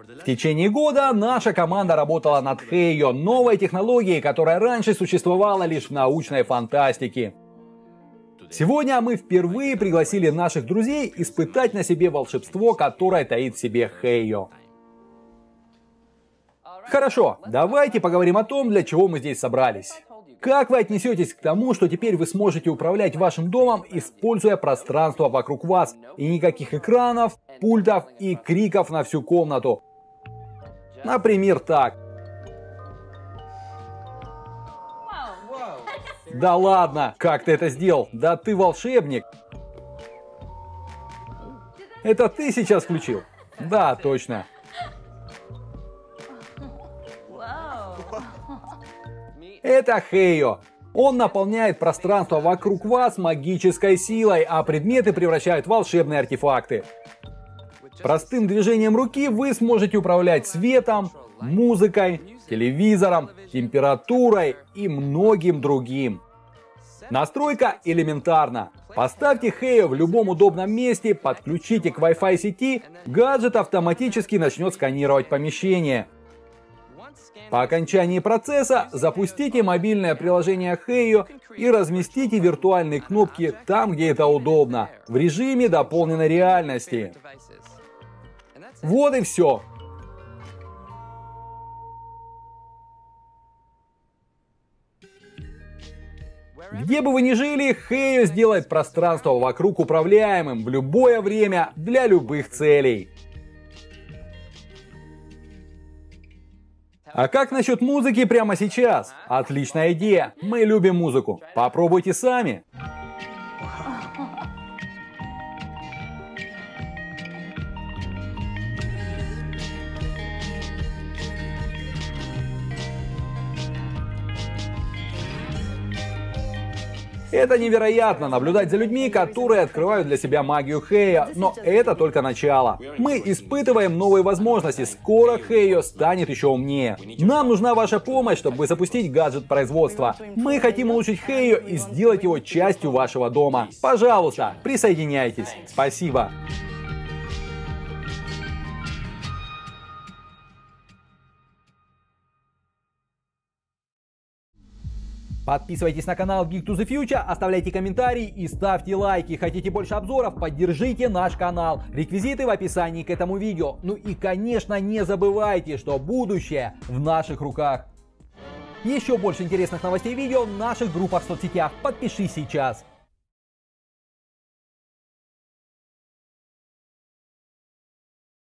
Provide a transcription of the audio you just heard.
В течение года наша команда работала над Хейо, новой технологией, которая раньше существовала лишь в научной фантастике. Сегодня мы впервые пригласили наших друзей испытать на себе волшебство, которое таит в себе Хейо. Хорошо, давайте поговорим о том, для чего мы здесь собрались. Как вы отнесетесь к тому, что теперь вы сможете управлять вашим домом, используя пространство вокруг вас, и никаких экранов, пультов и криков на всю комнату? Например, так. Да ладно, как ты это сделал? Да ты волшебник. Это ты сейчас включил? Да, точно. Это Хейо. Он наполняет пространство вокруг вас магической силой, а предметы превращают в волшебные артефакты. Простым движением руки вы сможете управлять светом, музыкой, телевизором, температурой и многим другим. Настройка элементарна. Поставьте Хео в любом удобном месте, подключите к Wi-Fi сети, гаджет автоматически начнет сканировать помещение. По окончании процесса запустите мобильное приложение Heyo и разместите виртуальные кнопки там, где это удобно, в режиме дополненной реальности. Вот и все. Где бы вы ни жили, Heyo сделает пространство вокруг управляемым в любое время для любых целей. А как насчет музыки прямо сейчас? Отличная идея. Мы любим музыку. Попробуйте сами. Это невероятно наблюдать за людьми, которые открывают для себя магию Хея, но это только начало. Мы испытываем новые возможности, скоро Хейо станет еще умнее. Нам нужна ваша помощь, чтобы запустить гаджет производства. Мы хотим улучшить Хейо и сделать его частью вашего дома. Пожалуйста, присоединяйтесь. Спасибо. Подписывайтесь на канал Geek to the Future, оставляйте комментарии и ставьте лайки. Хотите больше обзоров? Поддержите наш канал. Реквизиты в описании к этому видео. Ну и конечно не забывайте, что будущее в наших руках. Еще больше интересных новостей и видео в наших группах в соцсетях. Подпишись сейчас.